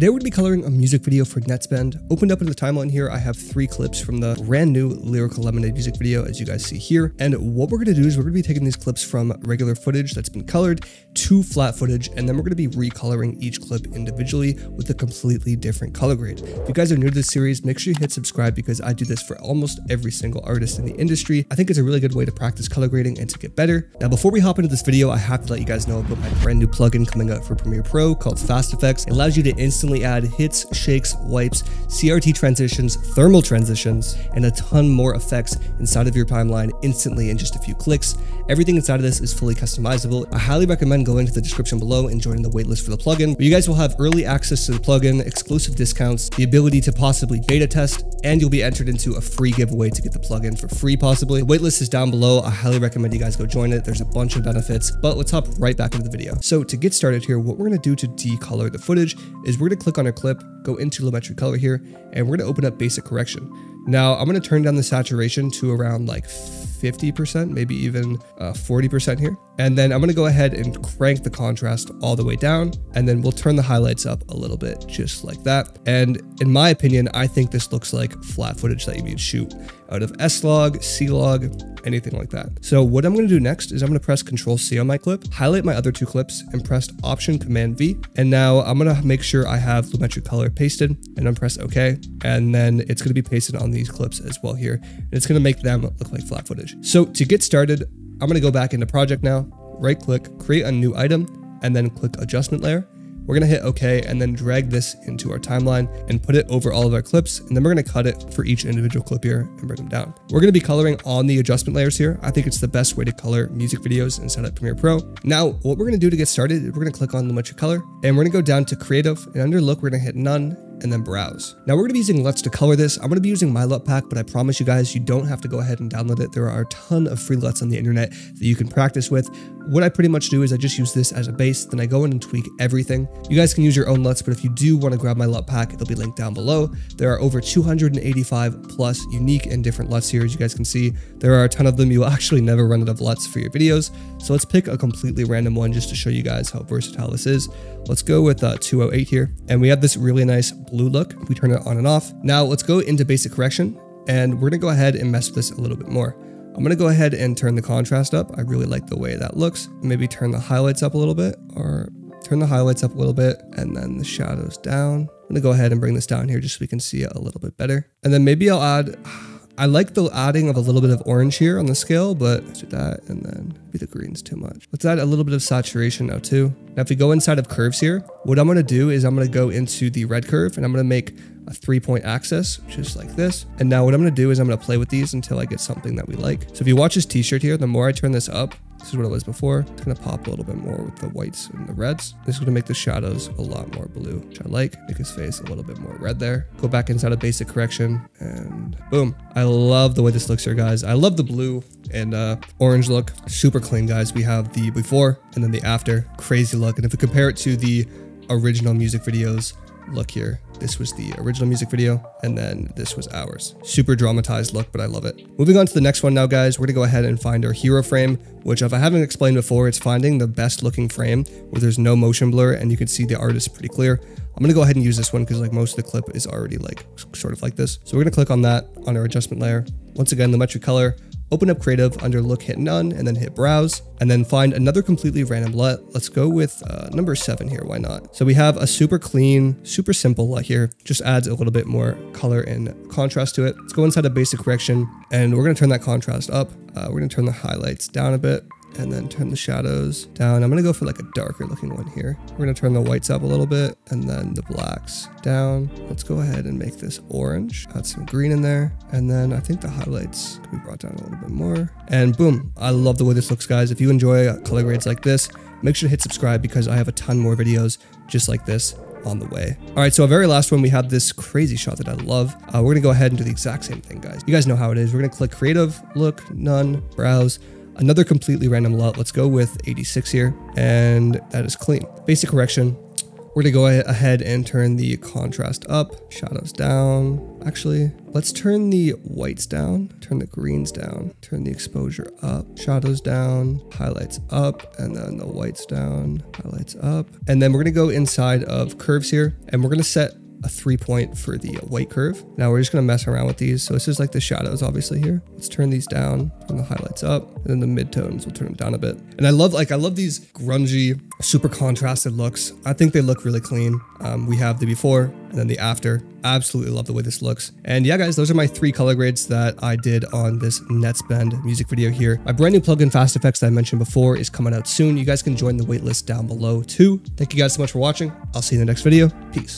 Today we're going to be coloring a music video for Nettspend. Opened up in the timeline here, I have three clips from the brand new Lyrical Lemonade music video, as you guys see here. And what we're going to do is we're going to be taking these clips from regular footage that's been colored to flat footage, and then we're going to be recoloring each clip individually with a completely different color grade. If you guys are new to this series, make sure you hit subscribe because I do this for almost every single artist in the industry. I think it's a really good way to practice color grading and to get better. Now, before we hop into this video, I have to let you guys know about my brand new plugin coming out for Premiere Pro called FastFX. It allows you to instantly add hits, shakes, wipes, CRT transitions, thermal transitions, and a ton more effects inside of your timeline instantly in just a few clicks. Everything inside of this is fully customizable. I highly recommend going to the description below and joining the waitlist for the plugin. But you guys will have early access to the plugin, exclusive discounts, the ability to possibly beta test, and you'll be entered into a free giveaway to get the plugin for free possibly. The waitlist is down below. I highly recommend you guys go join it. There's a bunch of benefits, but let's hop right back into the video. So to get started here, what we're gonna do to decolor the footage is we're gonna click on our clip, go into Lumetri Color here, and we're gonna open up basic correction. Now I'm gonna turn down the saturation to around like 50%, maybe even uh, 40% here. And then I'm gonna go ahead and crank the contrast all the way down, and then we'll turn the highlights up a little bit, just like that. And in my opinion, I think this looks like flat footage that you would shoot out of S-Log, C-Log, anything like that. So what I'm gonna do next is I'm gonna press Control C on my clip, highlight my other two clips, and press Option Command V. And now I'm gonna make sure I have Lumetri Color pasted, and I'm press OK. And then it's gonna be pasted on these clips as well here. And it's gonna make them look like flat footage. So to get started, I'm gonna go back into project now, right click, create a new item, and then click adjustment layer. We're gonna hit OK and then drag this into our timeline and put it over all of our clips. And then we're gonna cut it for each individual clip here and bring them down. We're gonna be coloring on the adjustment layers here. I think it's the best way to color music videos inside of Premiere Pro. Now, what we're gonna do to get started, we're gonna click on the Lumetri Color and we're gonna go down to creative and under look, we're gonna hit none and then browse. Now we're gonna be using LUTs to color this. I'm gonna be using my LUT pack, but I promise you guys, you don't have to go ahead and download it. There are a ton of free LUTs on the internet that you can practice with. What I pretty much do is I just use this as a base, then I go in and tweak everything. You guys can use your own LUTs, but if you do wanna grab my LUT pack, it'll be linked down below. There are over 285 plus unique and different LUTs here, as you guys can see. There are a ton of them. You will actually never run out of LUTs for your videos. So let's pick a completely random one just to show you guys how versatile this is. Let's go with uh, 208 here. And we have this really nice blue look. We turn it on and off. Now let's go into basic correction and we're gonna go ahead and mess with this a little bit more. I'm gonna go ahead and turn the contrast up. I really like the way that looks. Maybe turn the highlights up a little bit or turn the highlights up a little bit and then the shadows down. I'm gonna go ahead and bring this down here just so we can see it a little bit better. And then maybe I'll add, I like the adding of a little bit of orange here on the scale, but let's do that and then maybe the green's too much. Let's add a little bit of saturation now too. Now if we go inside of curves here, what I'm gonna do is I'm gonna go into the red curve and I'm gonna make a three point axis, just like this. And now what I'm gonna do is I'm gonna play with these until I get something that we like. So if you watch this t-shirt here, the more I turn this up, this is what it was before. It's gonna pop a little bit more with the whites and the reds. This is gonna make the shadows a lot more blue, which I like. Make his face a little bit more red there. Go back inside of basic correction and boom. I love the way this looks here, guys. I love the blue and uh, orange look. Super clean, guys. We have the before and then the after. Crazy look. And if we compare it to the original music videos, look here. This was the original music video, and then this was ours. Super dramatized look, but I love it. Moving on to the next one now, guys, we're gonna go ahead and find our hero frame, which if I haven't explained before, it's finding the best looking frame where there's no motion blur and you can see the artist pretty clear. I'm gonna go ahead and use this one because like most of the clip is already like sort of like this. So we're gonna click on that on our adjustment layer. Once again, Lumetri Color, open up creative under look hit none and then hit browse and then find another completely random LUT. Let's go with uh, number seven here. Why not? So we have a super clean, super simple LUT here. Just adds a little bit more color and contrast to it. Let's go inside of basic correction and we're going to turn that contrast up. Uh, we're going to turn the highlights down a bit and then turn the shadows down. I'm gonna go for like a darker looking one here. We're gonna turn the whites up a little bit and then the blacks down. Let's go ahead and make this orange. Add some green in there. And then I think the highlights can be brought down a little bit more. And boom, I love the way this looks guys. If you enjoy color grades like this, make sure to hit subscribe because I have a ton more videos just like this on the way. All right, so our very last one, we have this crazy shot that I love. Uh, we're gonna go ahead and do the exact same thing, guys. You guys know how it is. We're gonna click creative, look, none, browse, another completely random LUT. Let's go with 86 here, and that is clean. Basic correction. We're We're gonna go ahead and turn the contrast up, shadows down. Actually, let's turn the whites down, turn the greens down, turn the exposure up, shadows down, highlights up, and then the whites down, highlights up. And then we're gonna go inside of curves here, and we're gonna set a three point for the white curve. Now we're just gonna mess around with these. So this is like the shadows obviously here. Let's turn these down, turn the highlights up, and then the midtones, we'll turn them down a bit. And I love like, I love these grungy, super contrasted looks. I think they look really clean. Um, we have the before and then the after. Absolutely love the way this looks. And yeah, guys, those are my three color grades that I did on this Nettspend music video here. My brand new plugin FastFX that I mentioned before is coming out soon. You guys can join the waitlist down below too. Thank you guys so much for watching. I'll see you in the next video. Peace.